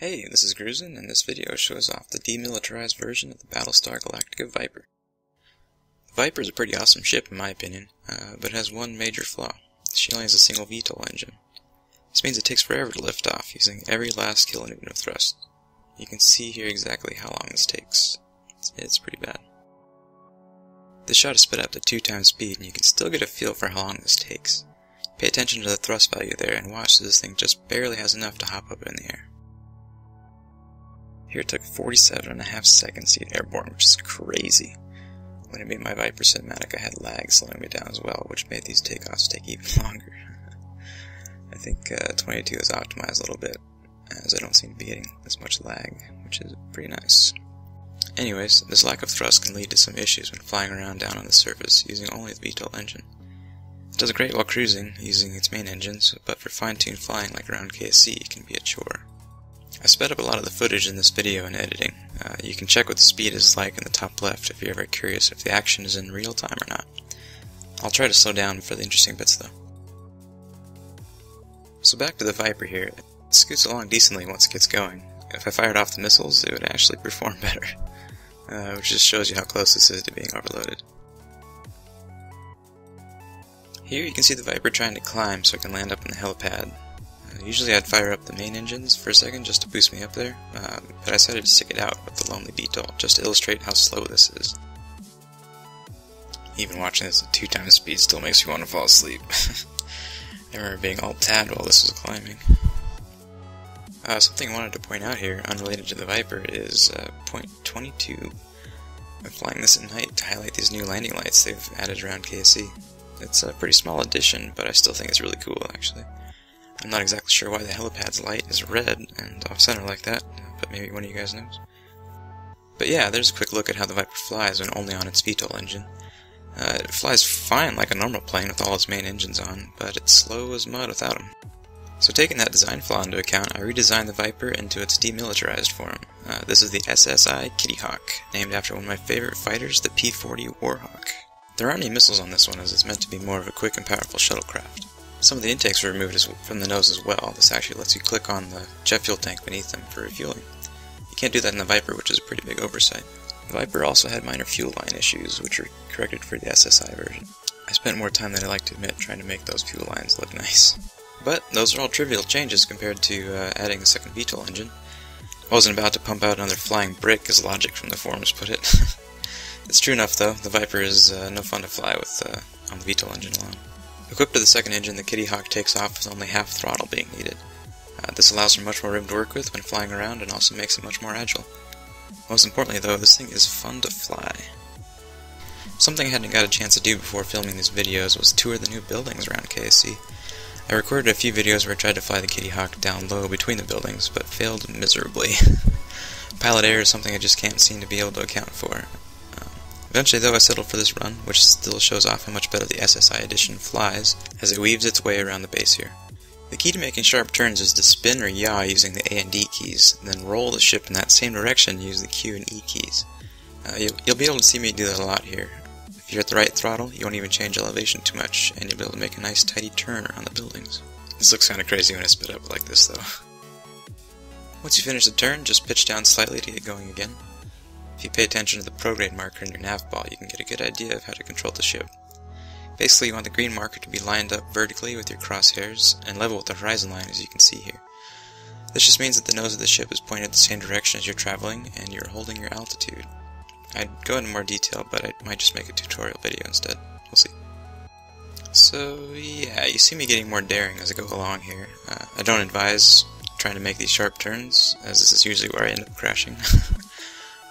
Hey, this is Gruzen, and this video shows off the demilitarized version of the Battlestar Galactica Viper. The Viper is a pretty awesome ship in my opinion, uh, but it has one major flaw. She only has a single VTOL engine. This means it takes forever to lift off, using every last kilonewton of thrust. You can see here exactly how long this takes. It's, pretty bad. This shot is sped up to two times speed, and you can still get a feel for how long this takes. Pay attention to the thrust value there, and watch this thing just barely has enough to hop up in the air. Here it took 47 and a half seconds to get airborne, which is crazy. When I made my Viper cinematic, I had lag slowing me down as well, which made these takeoffs take even longer. I think uh, 22 is optimized a little bit, as I don't seem to be getting as much lag, which is pretty nice. Anyways, this lack of thrust can lead to some issues when flying around down on the surface using only the VTOL engine. It does great while cruising, using its main engines, but for fine-tuned flying like around KSC, it can be a chore. I sped up a lot of the footage in this video in editing. Uh, you can check what the speed is like in the top left if you're ever curious if the action is in real time or not. I'll try to slow down for the interesting bits though. So back to the Viper here. It scoots along decently once it gets going. If I fired off the missiles, it would actually perform better. Uh, which just shows you how close this is to being overloaded. Here you can see the Viper trying to climb so it can land up on the helipad, usually I'd fire up the main engines for a second just to boost me up there, um, but I decided to stick it out with the Lonely VTOL just to illustrate how slow this is. Even watching this at two times speed still makes me want to fall asleep. I remember being alt-tabbed while this was climbing. Uh, something I wanted to point out here, unrelated to the Viper, is uh, point 22. I'm flying this at night to highlight these new landing lights they've added around KSC. It's a pretty small addition, but I still think it's really cool, actually. I'm not exactly sure why the helipad's light is red and off-center like that, but maybe one of you guys knows. But yeah, there's a quick look at how the Viper flies when only on its VTOL engine. Uh, it flies fine like a normal plane with all its main engines on, but it's slow as mud without them. So taking that design flaw into account, I redesigned the Viper into its demilitarized form. Uh, this is the SSI Kittyhawk, named after one of my favorite fighters, the P-40 Warhawk. There aren't any missiles on this one as it's meant to be more of a quick and powerful shuttlecraft. Some of the intakes were removed from the nose as well. This actually lets you click on the jet fuel tank beneath them for refueling. You can't do that in the Viper, which is a pretty big oversight. The Viper also had minor fuel line issues, which were corrected for the SSI version. I spent more time than I like to admit trying to make those fuel lines look nice. But those are all trivial changes compared to uh, adding a second VTOL engine. I wasn't about to pump out another flying brick, as logic from the forums put it. it's true enough, though. The Viper is uh, no fun to fly with uh, on the VTOL engine alone. Equipped with the second engine, the Kittyhawk takes off with only half throttle being needed. Uh, this allows for much more room to work with when flying around and also makes it much more agile. Most importantly though, this thing is fun to fly. Something I hadn't got a chance to do before filming these videos was tour the new buildings around KSC. I recorded a few videos where I tried to fly the Kittyhawk down low between the buildings, but failed miserably. Pilot error is something I just can't seem to be able to account for. Eventually, though, I settled for this run, which still shows off how much better the SSI edition flies as it weaves its way around the base here. The key to making sharp turns is to spin or yaw using the A and D keys, then roll the ship in that same direction using the Q and E keys. Uh, you'll, you'll be able to see me do that a lot here. If you're at the right throttle, you won't even change elevation too much, and you'll be able to make a nice tidy turn around the buildings. This looks kinda crazy when I spit up like this though. Once you finish the turn, just pitch down slightly to get going again. If you pay attention to the prograde marker in your nav ball, you can get a good idea of how to control the ship. Basically, you want the green marker to be lined up vertically with your crosshairs and level with the horizon line as you can see here. This just means that the nose of the ship is pointed the same direction as you're traveling and you're holding your altitude. I'd go into more detail, but I might just make a tutorial video instead. We'll see. So, yeah, you see me getting more daring as I go along here. Uh, I don't advise trying to make these sharp turns, as this is usually where I end up crashing.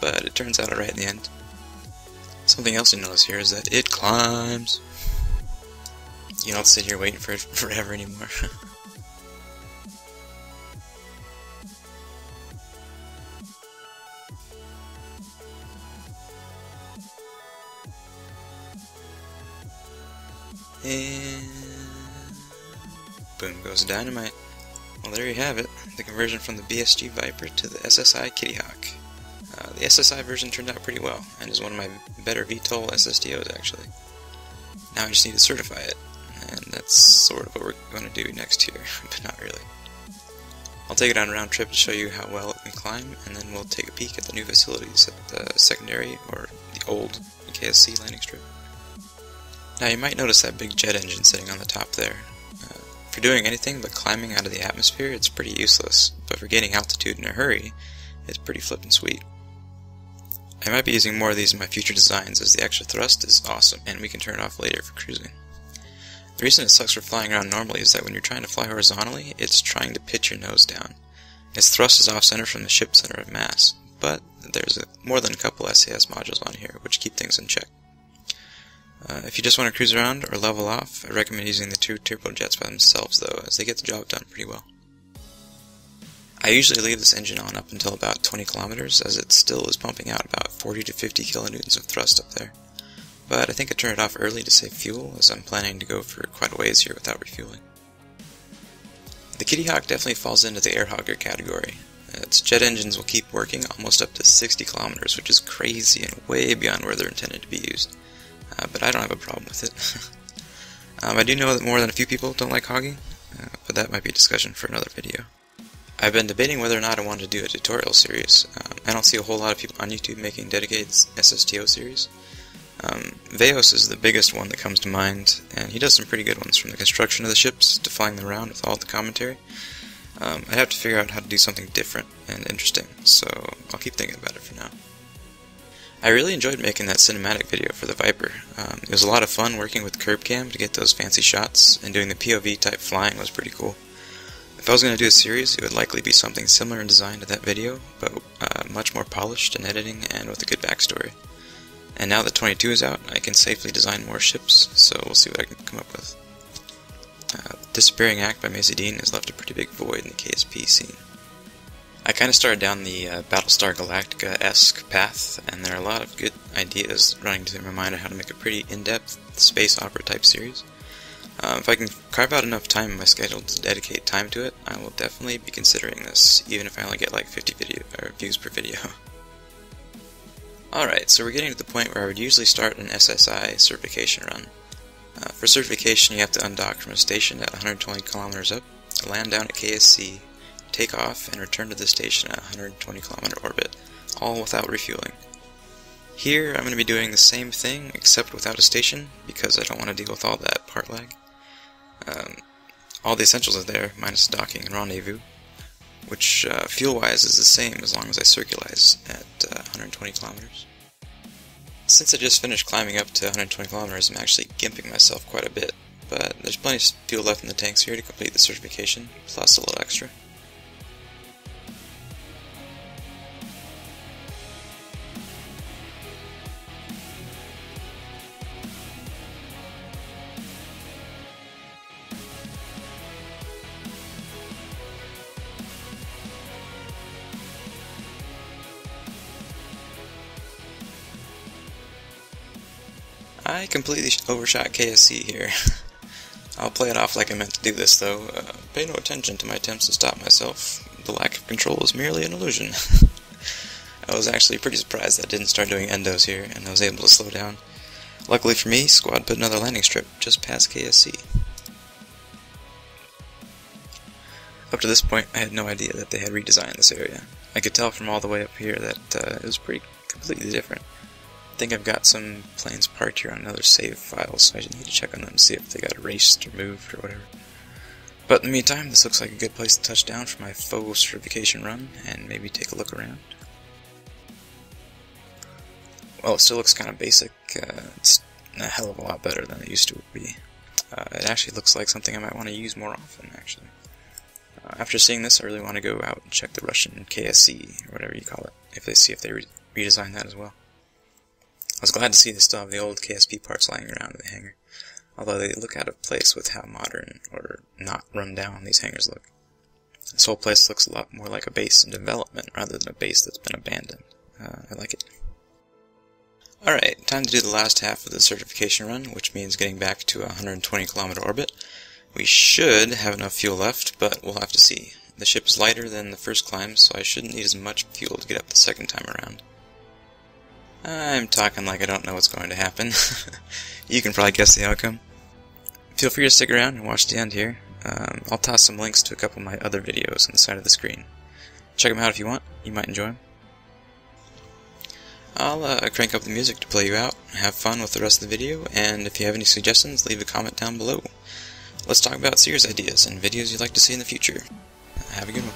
but it turns out alright in the end. Something else you notice here is that it climbs. You don't sit here waiting for it forever anymore. and boom goes dynamite. Well, there you have it, the conversion from the BSG Viper to the SSI Kittyhawk. Uh, the SSI version turned out pretty well, and is one of my better VTOL SSTOs actually. Now I just need to certify it, and that's sort of what we're going to do next year, but not really. I'll take it on a round trip to show you how well it can climb, and then we'll take a peek at the new facilities at the secondary, or the old KSC landing strip. Now you might notice that big jet engine sitting on the top there. Uh, for doing anything but climbing out of the atmosphere, it's pretty useless, but for gaining altitude in a hurry, it's pretty flippin' sweet. I might be using more of these in my future designs as the extra thrust is awesome and we can turn it off later for cruising. The reason it sucks for flying around normally is that when you're trying to fly horizontally, it's trying to pitch your nose down. Its thrust is off-center from the ship's center of mass, but there's a, more than a couple SAS modules on here which keep things in check. Uh, if you just want to cruise around or level off, I recommend using the two turbojets by themselves though, as they get the job done pretty well. I usually leave this engine on up until about 20 kilometers, as it still is pumping out about 40 to 50 kilonewtons of thrust up there. But I think I turned it off early to save fuel, as I'm planning to go for quite a ways here without refueling. The Kittyhawk definitely falls into the air hogger category. Its jet engines will keep working almost up to 60 kilometers, which is crazy and way beyond where they're intended to be used. Uh, but I don't have a problem with it. um, I do know that more than a few people don't like hogging, uh, but that might be a discussion for another video. I've been debating whether or not I want to do a tutorial series. Um, I don't see a whole lot of people on YouTube making dedicated SSTO series. Um, Veos is the biggest one that comes to mind, and he does some pretty good ones from the construction of the ships to flying them around with all the commentary. Um, I have to figure out how to do something different and interesting, so I'll keep thinking about it for now. I really enjoyed making that cinematic video for the Viper. Um, it was a lot of fun working with KerbCam to get those fancy shots, and doing the POV type flying was pretty cool. If I was going to do a series, it would likely be something similar in design to that video, but uh, much more polished in editing and with a good backstory. And now that 22 is out, I can safely design more ships, so we'll see what I can come up with. Uh, Disappearing Act by Maisie Dean has left a pretty big void in the KSP scene. I kind of started down the uh, Battlestar Galactica-esque path, and there are a lot of good ideas running through my mind on how to make a pretty in-depth space opera type series. Uh, if I can carve out enough time in my schedule to dedicate time to it, I will definitely be considering this, even if I only get like 50 video or views per video. Alright, so we're getting to the point where I would usually start an SSI certification run. Uh, for certification, you have to undock from a station at 120 kilometers up, land down at KSC, take off, and return to the station at 120 kilometer orbit, all without refueling. Here, I'm going to be doing the same thing, except without a station, because I don't want to deal with all that part lag. Um, all the essentials are there, minus docking and rendezvous, which uh, fuel-wise is the same as long as I circularize at uh, 120 kilometers. Since I just finished climbing up to 120 kilometers, I'm actually gimping myself quite a bit, but there's plenty of fuel left in the tanks here to complete the certification, plus a little extra. I completely overshot KSC here. I'll play it off like I meant to do this, though. Uh, pay no attention to my attempts to stop myself. The lack of control is merely an illusion. I was actually pretty surprised that I didn't start doing endos here, and I was able to slow down. Luckily for me, Squad put another landing strip just past KSC. Up to this point, I had no idea that they had redesigned this area. I could tell from all the way up here that uh, it was pretty completely different think I've got some planes parked here on another save file, so I just need to check on them see if they got erased or moved or whatever. But in the meantime, this looks like a good place to touch down for my faux certification run, and maybe take a look around. Well, it still looks kind of basic. Uh, it's a hell of a lot better than it used to be. Uh, it actually looks like something I might want to use more often, actually. Uh, after seeing this, I really want to go out and check the Russian KSC, or whatever you call it, if they see if they re redesign that as well. I was glad to see they still have the old KSP parts lying around in the hangar, although they look out of place with how modern or not run down these hangars look. This whole place looks a lot more like a base in development rather than a base that's been abandoned. Uh, I like it. Alright, time to do the last half of the certification run, which means getting back to a 120 kilometer orbit. We should have enough fuel left, but we'll have to see. The ship is lighter than the first climb, so I shouldn't need as much fuel to get up the second time around. I'm talking like I don't know what's going to happen. you can probably guess the outcome. Feel free to stick around and watch the end here. Um, I'll toss some links to a couple of my other videos on the side of the screen. Check them out if you want, you might enjoy them. I'll uh, crank up the music to play you out, have fun with the rest of the video, and if you have any suggestions, leave a comment down below. Let's talk about Sears ideas and videos you'd like to see in the future. Have a good one.